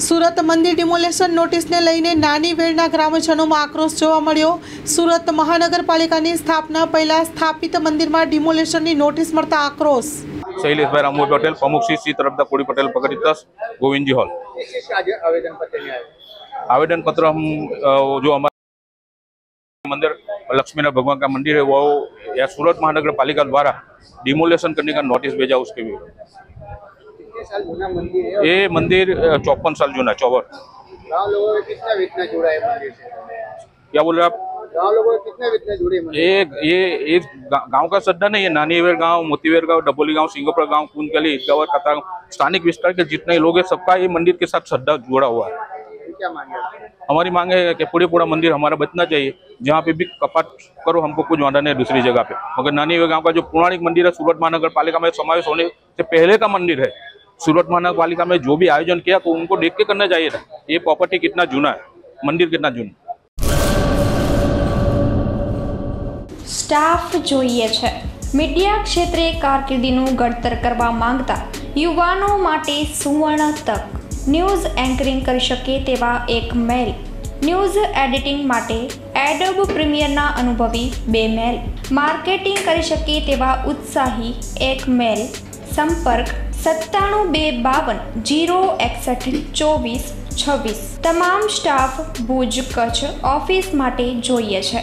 સુરત મંદિર ડિમોલેશન નોટિસને લઈને નાની વેળના ગ્રામજનોમાં આક્રોશ જોવા મળ્યો સુરત મહાનગરપાલિકાની સ્થાપના પહેલા સ્થાપિત મંદિરમાં ડિમોલેશનની નોટિસ મળતા આક્રોશ શૈલેષભાઈ રામભાઈ પટેલ પ્રમુખ શ્રી શ્રી તરફદાર કોડી પટેલ પગડી દસ ગોવિંદજી હોલ આવેદનપત્ર हम जो મંદિર मंदिर लक्ष्मीनाथ भगवान का मंदिर है वो या सूरत महानगर पालिका है ये मंदिर चौपन साल जूना चौवन गाँव लोगों कितना है मंदिर से क्या बोल रहे आप गाँव लोगों ये ये गाँव का श्रद्धा नहीं है नानीवेर गाँव मोतीवेर गाँव डबोली गाँव सिंगोपुर गाँव कुंदकली ईदगावर कतार स्थानिक विस्तार के जितने लोग है सबका ये मंदिर के साथ श्रद्धा जुड़ा हुआ है क्या मांगे हमारी मांग है कि पूरे पूरा मंदिर हमारा बचना चाहिए जहाँ पे भी कपाट करो हमको कुछ वादा नहीं दूसरी जगह पे मगर नानी गाँव का जो पौराणिक मंदिर है सूरत महानगर पालिका में समावेश होने से पहले का मंदिर है સુરત માનક ક્વોલિટીમાં જો બી આયોજન કે તો ઉનકો દેખ કે કરના જોઈએ છે. એ પ્રોપર્ટી કેટના જૂના છે? મંદિર કેટના જૂનું? સ્ટાફ જોઈએ છે. મીડિયા ક્ષેત્રે કાર્કિડીનું ઘટતર કરવા માંગતા યુવાનો માટે સુવર્ણાતક ન્યૂઝ એન્કરિંગ કરી શકે તેવા એક મેલ. ન્યૂઝ એડિટિંગ માટે એડોબ પ્રીમિયરના અનુભવી બે મેલ. માર્કેટિંગ કરી શકે તેવા ઉત્સાહી એક મેલ. સંપર્ક સત્તાણું બે બાવન જીરો એકસઠ ચોવીસ છવ્વીસ તમામ સ્ટાફ ભુજ કચ્છ ઓફિસ માટે જોઈએ છે